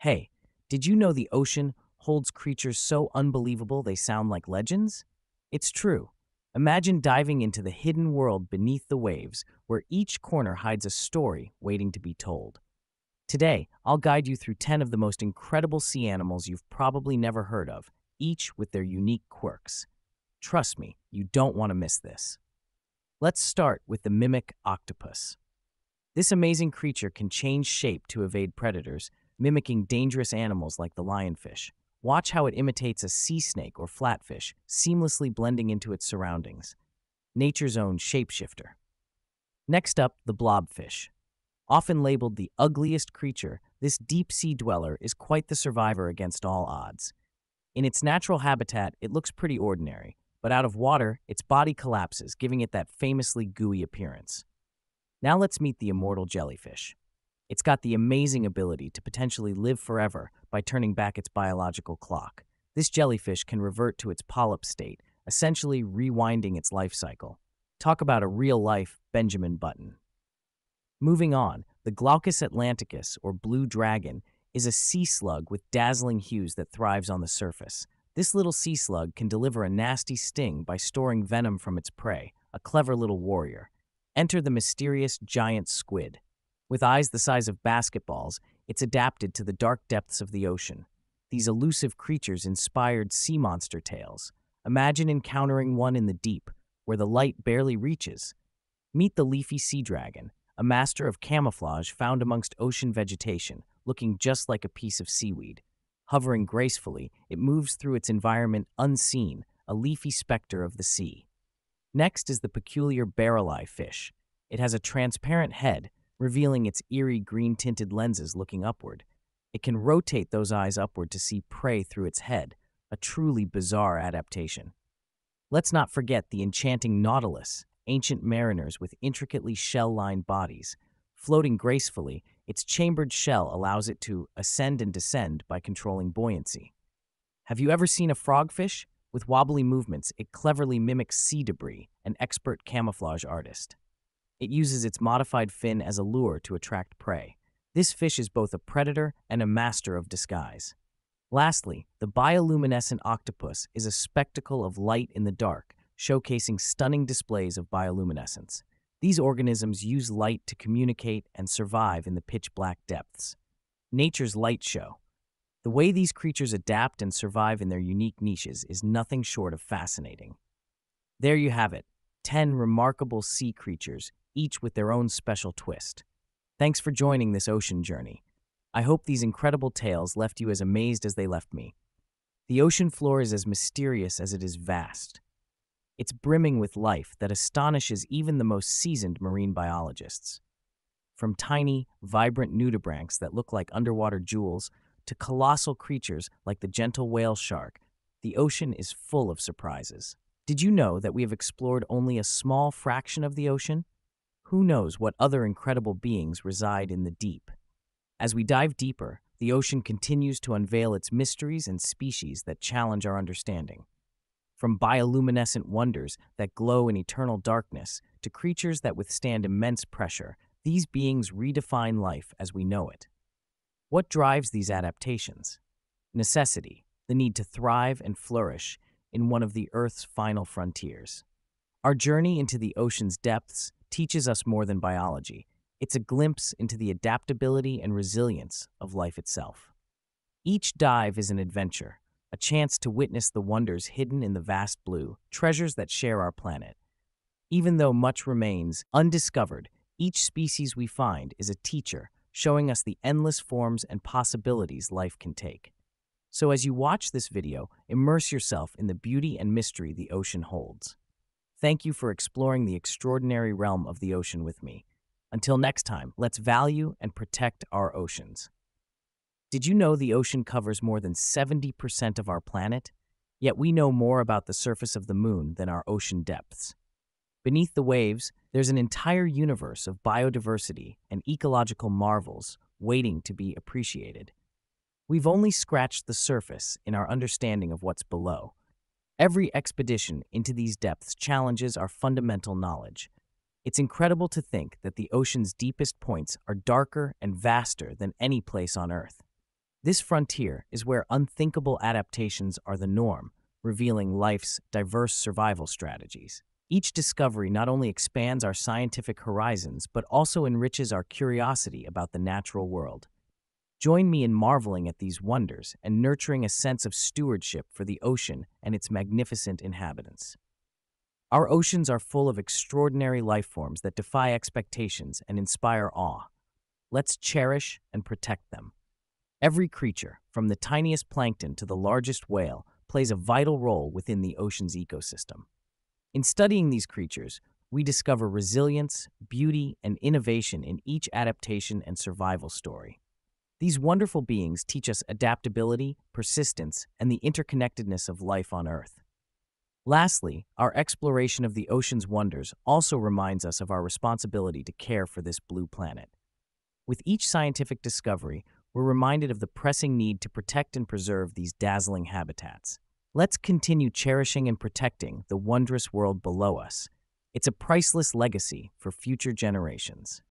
Hey, did you know the ocean holds creatures so unbelievable they sound like legends? It's true. Imagine diving into the hidden world beneath the waves, where each corner hides a story waiting to be told. Today, I'll guide you through 10 of the most incredible sea animals you've probably never heard of, each with their unique quirks. Trust me, you don't want to miss this. Let's start with the mimic octopus. This amazing creature can change shape to evade predators, mimicking dangerous animals like the lionfish. Watch how it imitates a sea snake or flatfish, seamlessly blending into its surroundings. Nature's own shapeshifter. Next up, the blobfish. Often labeled the ugliest creature, this deep sea dweller is quite the survivor against all odds. In its natural habitat, it looks pretty ordinary, but out of water, its body collapses, giving it that famously gooey appearance. Now let's meet the immortal jellyfish. It's got the amazing ability to potentially live forever by turning back its biological clock. This jellyfish can revert to its polyp state, essentially rewinding its life cycle. Talk about a real life Benjamin Button. Moving on, the Glaucus atlanticus, or blue dragon, is a sea slug with dazzling hues that thrives on the surface. This little sea slug can deliver a nasty sting by storing venom from its prey, a clever little warrior. Enter the mysterious giant squid. With eyes the size of basketballs, it's adapted to the dark depths of the ocean. These elusive creatures inspired sea monster tales. Imagine encountering one in the deep, where the light barely reaches. Meet the leafy sea dragon, a master of camouflage found amongst ocean vegetation, looking just like a piece of seaweed. Hovering gracefully, it moves through its environment unseen, a leafy specter of the sea. Next is the peculiar barreleye fish. It has a transparent head, revealing its eerie green tinted lenses looking upward. It can rotate those eyes upward to see prey through its head, a truly bizarre adaptation. Let's not forget the enchanting nautilus, ancient mariners with intricately shell lined bodies. Floating gracefully, its chambered shell allows it to ascend and descend by controlling buoyancy. Have you ever seen a frogfish? With wobbly movements, it cleverly mimics sea debris, an expert camouflage artist. It uses its modified fin as a lure to attract prey. This fish is both a predator and a master of disguise. Lastly, the bioluminescent octopus is a spectacle of light in the dark, showcasing stunning displays of bioluminescence. These organisms use light to communicate and survive in the pitch black depths. Nature's light show. The way these creatures adapt and survive in their unique niches is nothing short of fascinating. There you have it 10 remarkable sea creatures each with their own special twist. Thanks for joining this ocean journey. I hope these incredible tales left you as amazed as they left me. The ocean floor is as mysterious as it is vast. It's brimming with life that astonishes even the most seasoned marine biologists. From tiny, vibrant nudibranchs that look like underwater jewels to colossal creatures like the gentle whale shark, the ocean is full of surprises. Did you know that we have explored only a small fraction of the ocean? Who knows what other incredible beings reside in the deep? As we dive deeper, the ocean continues to unveil its mysteries and species that challenge our understanding. From bioluminescent wonders that glow in eternal darkness to creatures that withstand immense pressure, these beings redefine life as we know it. What drives these adaptations? Necessity, the need to thrive and flourish in one of the Earth's final frontiers. Our journey into the ocean's depths teaches us more than biology. It's a glimpse into the adaptability and resilience of life itself. Each dive is an adventure, a chance to witness the wonders hidden in the vast blue, treasures that share our planet. Even though much remains undiscovered, each species we find is a teacher, showing us the endless forms and possibilities life can take. So as you watch this video, immerse yourself in the beauty and mystery the ocean holds. Thank you for exploring the extraordinary realm of the ocean with me. Until next time, let's value and protect our oceans. Did you know the ocean covers more than 70% of our planet? Yet we know more about the surface of the moon than our ocean depths. Beneath the waves, there's an entire universe of biodiversity and ecological marvels waiting to be appreciated. We've only scratched the surface in our understanding of what's below. Every expedition into these depths challenges our fundamental knowledge. It's incredible to think that the ocean's deepest points are darker and vaster than any place on Earth. This frontier is where unthinkable adaptations are the norm, revealing life's diverse survival strategies. Each discovery not only expands our scientific horizons, but also enriches our curiosity about the natural world. Join me in marveling at these wonders and nurturing a sense of stewardship for the ocean and its magnificent inhabitants. Our oceans are full of extraordinary life forms that defy expectations and inspire awe. Let's cherish and protect them. Every creature, from the tiniest plankton to the largest whale, plays a vital role within the ocean's ecosystem. In studying these creatures, we discover resilience, beauty, and innovation in each adaptation and survival story. These wonderful beings teach us adaptability, persistence, and the interconnectedness of life on Earth. Lastly, our exploration of the ocean's wonders also reminds us of our responsibility to care for this blue planet. With each scientific discovery, we're reminded of the pressing need to protect and preserve these dazzling habitats. Let's continue cherishing and protecting the wondrous world below us. It's a priceless legacy for future generations.